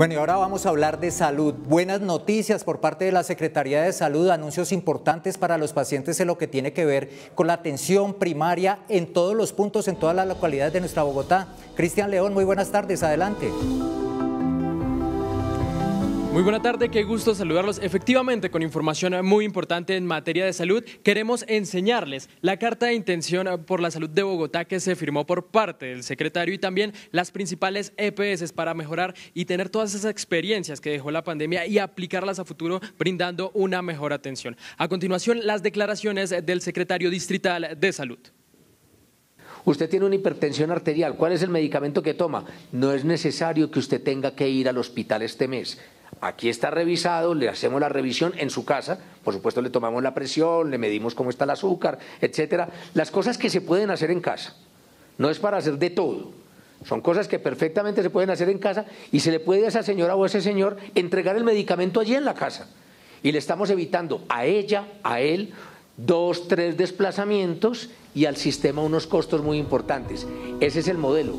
Bueno, y ahora vamos a hablar de salud. Buenas noticias por parte de la Secretaría de Salud, anuncios importantes para los pacientes en lo que tiene que ver con la atención primaria en todos los puntos, en todas las localidades de nuestra Bogotá. Cristian León, muy buenas tardes, adelante. Muy buena tarde, qué gusto saludarlos. Efectivamente, con información muy importante en materia de salud, queremos enseñarles la carta de intención por la salud de Bogotá que se firmó por parte del secretario y también las principales EPS para mejorar y tener todas esas experiencias que dejó la pandemia y aplicarlas a futuro brindando una mejor atención. A continuación, las declaraciones del secretario distrital de salud. Usted tiene una hipertensión arterial, ¿cuál es el medicamento que toma? No es necesario que usted tenga que ir al hospital este mes aquí está revisado, le hacemos la revisión en su casa, por supuesto le tomamos la presión, le medimos cómo está el azúcar, etcétera. Las cosas que se pueden hacer en casa, no es para hacer de todo. Son cosas que perfectamente se pueden hacer en casa y se le puede a esa señora o a ese señor entregar el medicamento allí en la casa. Y le estamos evitando a ella, a él, dos, tres desplazamientos y al sistema unos costos muy importantes. Ese es el modelo.